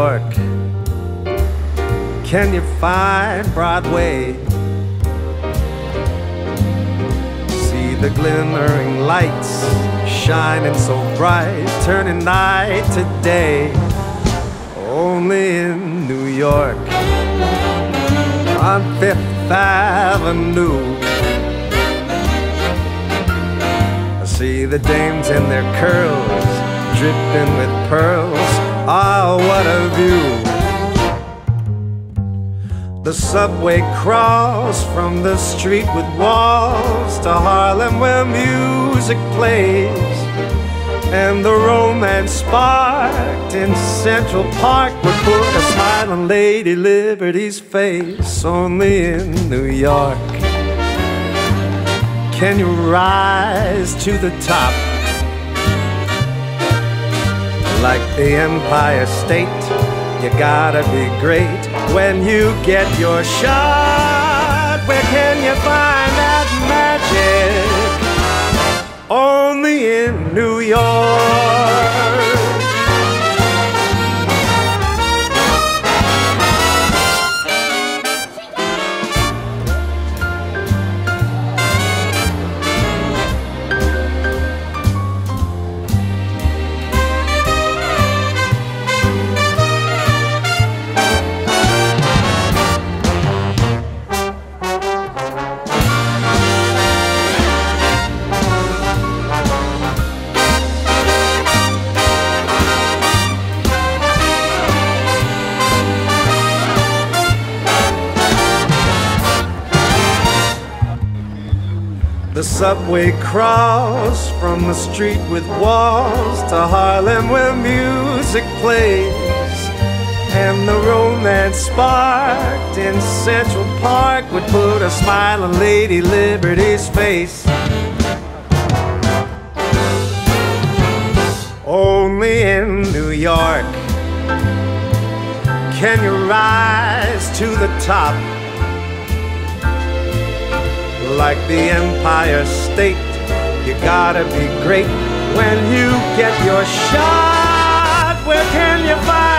York can you find Broadway. See the glimmering lights shining so bright, turning night to day. Only in New York on Fifth Avenue. I see the dames in their curls dripping with pearls. Ah, what a view! The subway crawls from the street with walls to Harlem where music plays. And the romance sparked in Central Park would put a smile on Lady Liberty's face. Only in New York can you rise to the top like the Empire State. You gotta be great when you get your shot. Where can you find The subway crawls from the street with walls to Harlem where music plays. And the romance sparked in Central Park would put a smile on Lady Liberty's face. Only in New York can you rise to the top like the Empire State. You gotta be great when you get your shot. Where can you find?